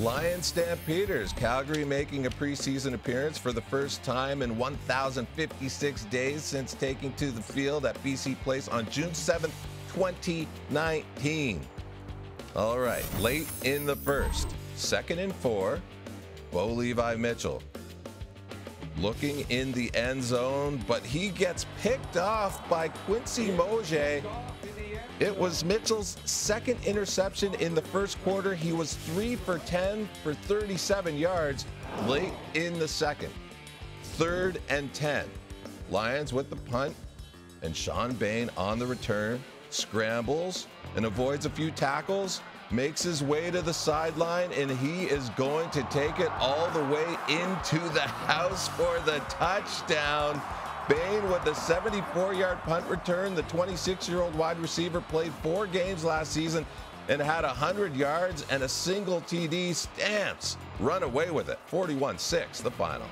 Lion Stampeders, Calgary making a preseason appearance for the first time in 1,056 days since taking to the field at BC Place on June 7th, 2019. All right, late in the first, second and four, Bo Levi Mitchell looking in the end zone, but he gets picked off by Quincy Mauger. It was Mitchell's second interception in the first quarter. He was three for 10 for 37 yards late in the second. Third and 10. Lions with the punt, and Sean Bain on the return, scrambles and avoids a few tackles, makes his way to the sideline, and he is going to take it all the way into the house for the touchdown. Bain with a 74 yard punt return. The 26 year old wide receiver played four games last season and had 100 yards and a single TD. Stamps run away with it. 41 6, the final.